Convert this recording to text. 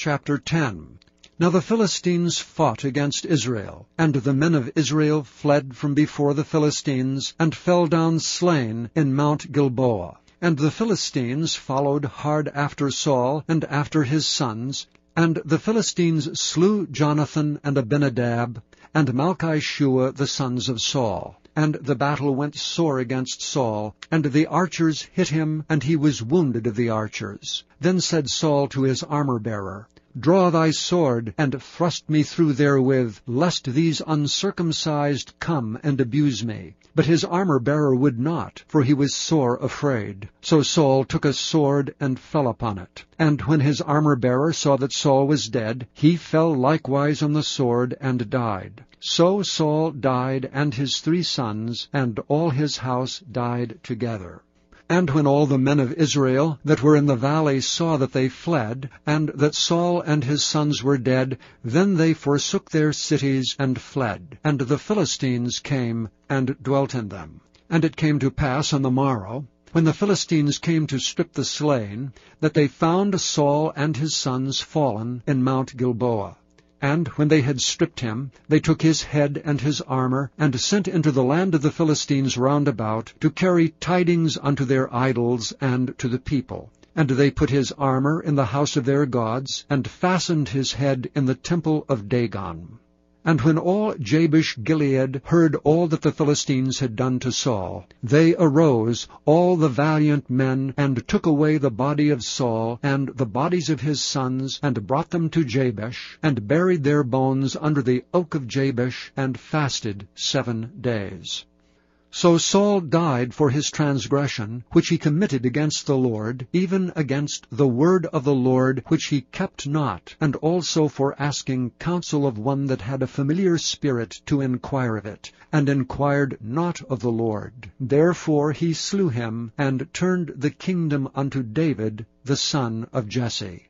Chapter 10 Now the Philistines fought against Israel, and the men of Israel fled from before the Philistines, and fell down slain in Mount Gilboa. And the Philistines followed hard after Saul and after his sons, and the Philistines slew Jonathan and Abinadab, and Malchishua the sons of Saul. And the battle went sore against Saul, and the archers hit him, and he was wounded of the archers. Then said Saul to his armor-bearer, Draw thy sword, and thrust me through therewith, lest these uncircumcised come and abuse me. But his armor-bearer would not, for he was sore afraid. So Saul took a sword and fell upon it. And when his armor-bearer saw that Saul was dead, he fell likewise on the sword and died. So Saul died, and his three sons, and all his house died together. And when all the men of Israel that were in the valley saw that they fled, and that Saul and his sons were dead, then they forsook their cities and fled. And the Philistines came and dwelt in them. And it came to pass on the morrow, when the Philistines came to strip the slain, that they found Saul and his sons fallen in Mount Gilboa. And when they had stripped him, they took his head and his armor, and sent into the land of the Philistines round about, to carry tidings unto their idols and to the people. And they put his armor in the house of their gods, and fastened his head in the temple of Dagon. And when all Jabesh Gilead heard all that the Philistines had done to Saul, they arose, all the valiant men, and took away the body of Saul, and the bodies of his sons, and brought them to Jabesh, and buried their bones under the oak of Jabesh, and fasted seven days. So Saul died for his transgression, which he committed against the Lord, even against the word of the Lord, which he kept not, and also for asking counsel of one that had a familiar spirit to inquire of it, and inquired not of the Lord. Therefore he slew him, and turned the kingdom unto David, the son of Jesse.